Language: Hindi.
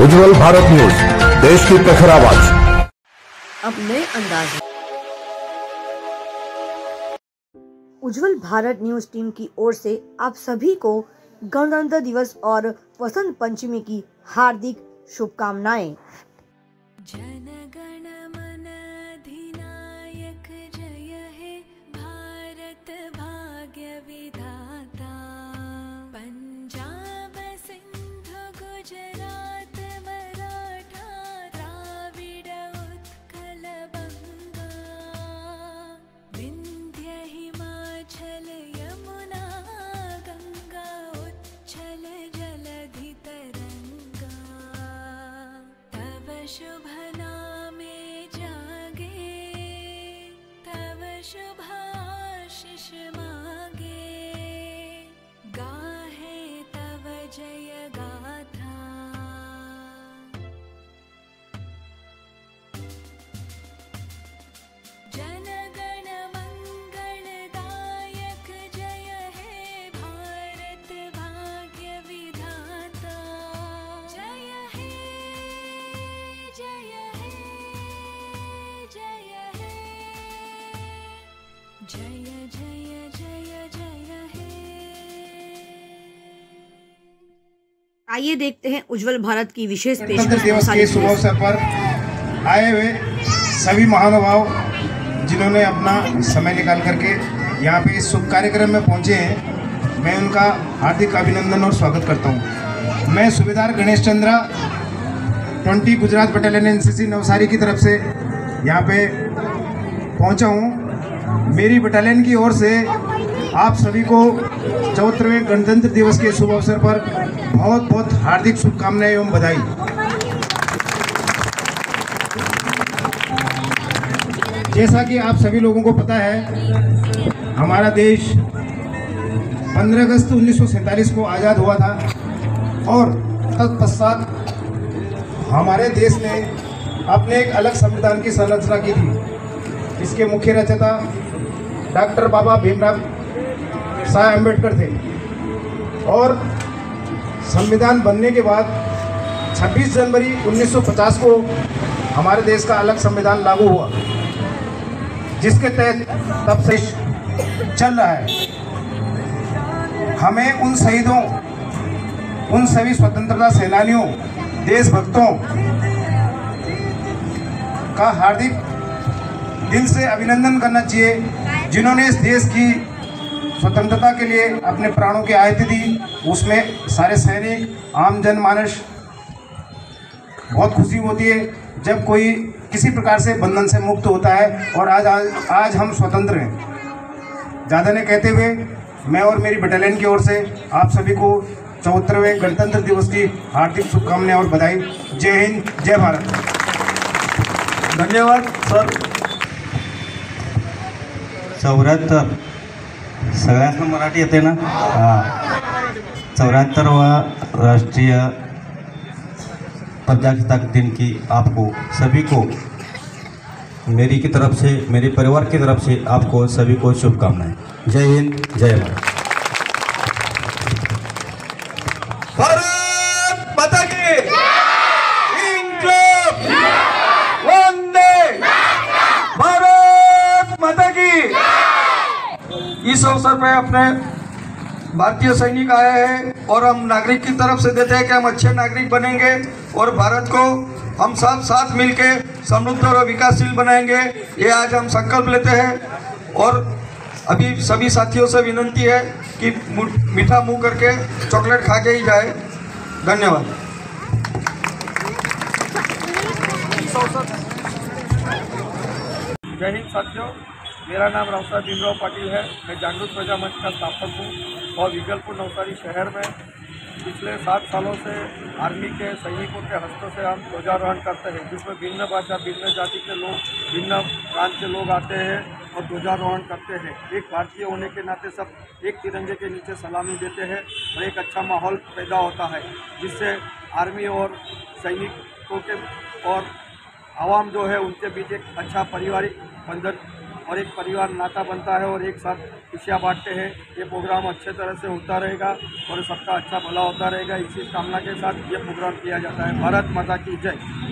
उज्जवल भारत न्यूज़ देश की प्रखर आवाज़। अब नए अंदाज। उज्जवल भारत न्यूज़ टीम की ओर से आप सभी को गणतंत्र दिवस और वसंत पंचमी की हार्दिक शुभकामनाएँ। शुभ नामे जागे तव शुभ आइए देखते हैं उज्जवल भारत की विशेष दिवस के शुभ अवसर पर आए हुए सभी महानुभाव जिन्होंने अपना समय निकाल करके यहाँ पे इस शुभ कार्यक्रम में पहुँचे हैं मैं उनका हार्दिक अभिनंदन और स्वागत करता हूँ। मैं सुबेदार Ganesh Chandra twenty Gujarat battalion NCC Navsari की तरफ़ से यहाँ पे पहुँचा हूँ। मेरी बटालियन की ओर से आप सभी को चौहत्तरवें गणतंत्र दिवस के शुभ अवसर पर बहुत बहुत हार्दिक शुभकामनाएँ एवं बधाई। जैसा कि आप सभी लोगों को पता है, हमारा देश 15 अगस्त उन्नीस सौ सैंतालीस को आज़ाद हुआ था और तत्पश्चात हमारे देश ने अपने एक अलग संविधान की संरचना की थी। इसके मुख्य रचयिता डॉक्टर बाबा भीमराव साहब अंबेडकर थे। और संविधान बनने के बाद 26 जनवरी 1950 को हमारे देश का अलग संविधान लागू हुआ, जिसके तहत तब से चल रहा है। हमें उन शहीदों, उन सभी स्वतंत्रता सेनानियों, देशभक्तों का हार्दिक दिल से अभिनंदन करना चाहिए। जिन्होंने इस देश की स्वतंत्रता के लिए अपने प्राणों की आयत दी, उसमें सारे सैनिक, आम जनमानस बहुत खुशी होती है जब कोई किसी प्रकार से बंधन से मुक्त होता है और आज आज आज हम स्वतंत्र हैं। ज़्यादा ने कहते हुए, मैं और मेरी बटालियन की ओर से आप सभी को चौहत्तरवें गणतंत्र दिवस की हार्दिक शुभकामनाएँ और बधाई। जय हिंद, जय भारत। धन्यवाद, सर। चौऱ्याहत्तर. सगळ्यांना मराठी येते ना? हाँ. चौराहत्तरवा राष्ट्रीय प्रजासत्ताक दिन की आपको सभी को, मेरी की तरफ़ से, मेरे परिवार की तरफ़ से आपको सभी को शुभकामनाएँ। जय हिंद, जय भारत। अवसर पे अपने भारतीय सैनिक आए हैं और हम नागरिक की तरफ़ से देते हैं कि हम अच्छे नागरिक बनेंगे और भारत को हम सब साथ मिलके समृद्ध और विकासशील बनाएँगे। ये आज हम संकल्प लेते हैं और अभी सभी साथियों से विनंती है कि मीठा मुँह करके चॉकलेट खा के ही जाए। धन्यवाद। जय हिंद साथियों। मेरा नाम रावसाहेब भीमराव पाटिल है। मैं जागरूक प्रजा मंच का स्थापक हूँ और विजलपुर नवसारी शहर में पिछले सात सालों से आर्मी के सैनिकों के हस्तों से हम ध्वजारोहण करते हैं जिसमें भिन्न भाषा, भिन्न जाति के लोग, भिन्न प्रांत के लोग आते हैं और ध्वजारोहण करते हैं। एक भारतीय होने के नाते सब एक तिरंगे के नीचे सलामी देते हैं और एक अच्छा माहौल पैदा होता है, जिससे आर्मी और सैनिकों के और आवाम जो है उनके बीच एक अच्छा पारिवारिक बंधन और एक परिवार नाता बनता है और एक साथ खुशियाँ बांटते हैं। ये प्रोग्राम अच्छे तरह से होता रहेगा और सबका अच्छा भला होता रहेगा। इसी कामना के साथ ये प्रोग्राम किया जाता है। भारत माता की जय।